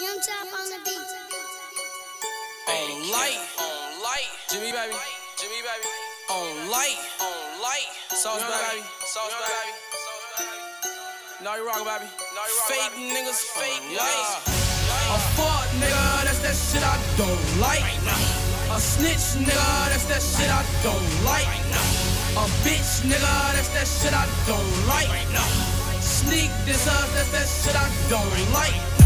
Young Chop on the beat. On light, on light, Jimmy baby, Jimmy baby, on light, on light, sauce baby, sauce baby. No, you wrong, baby. No, you wrong, Fake baby. niggas, fake lights. A fuck nigga, that's that shit I don't like. A snitch nigga, that's that shit I don't like. A bitch nigga, that's that shit I don't like. Sneak this up, that's that shit I don't like.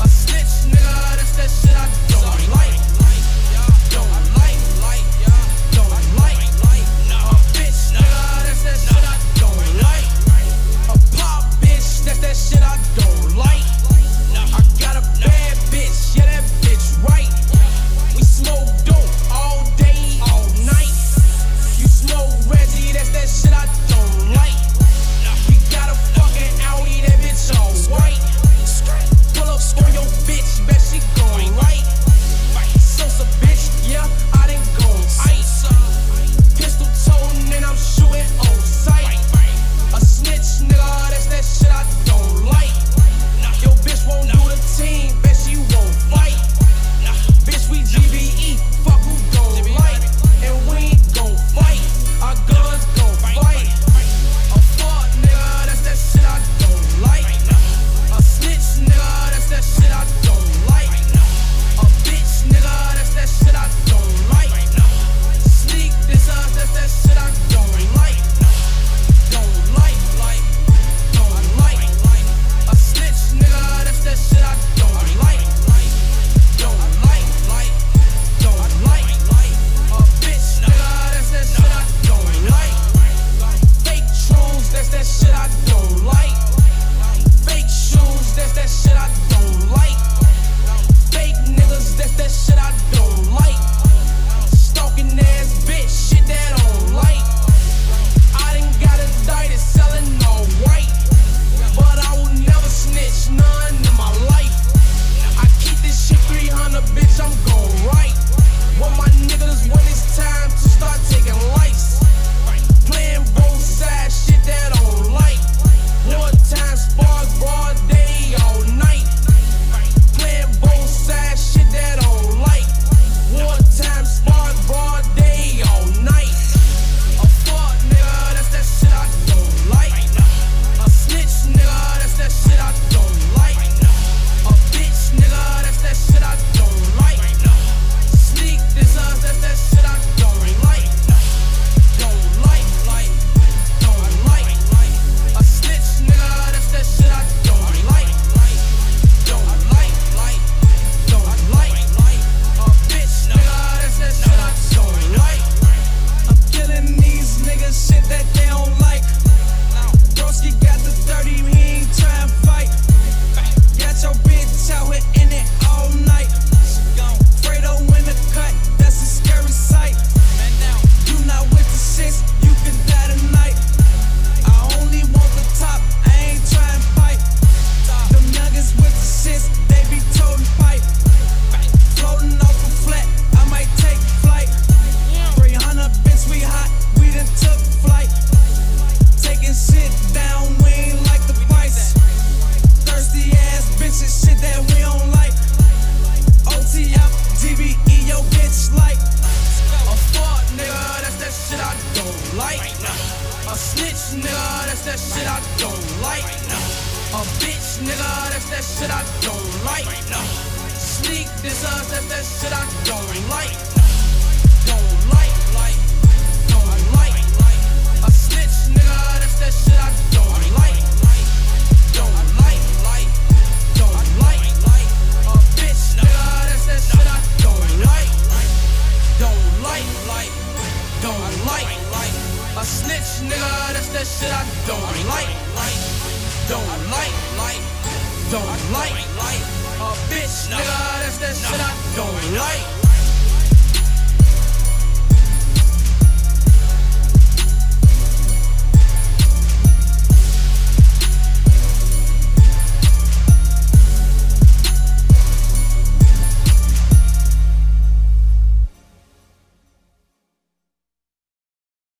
A snitch, nigga, that's that shit I don't like. A bitch, nigga, that's that shit I don't like. Sneak this us, that's that shit I don't like. A bitch, nigga. That's that shit I don't like, Sneak deserts, that's that shit I don't like, Don't like, like, don't like. A bitch, nigga, that's that shit I don't like.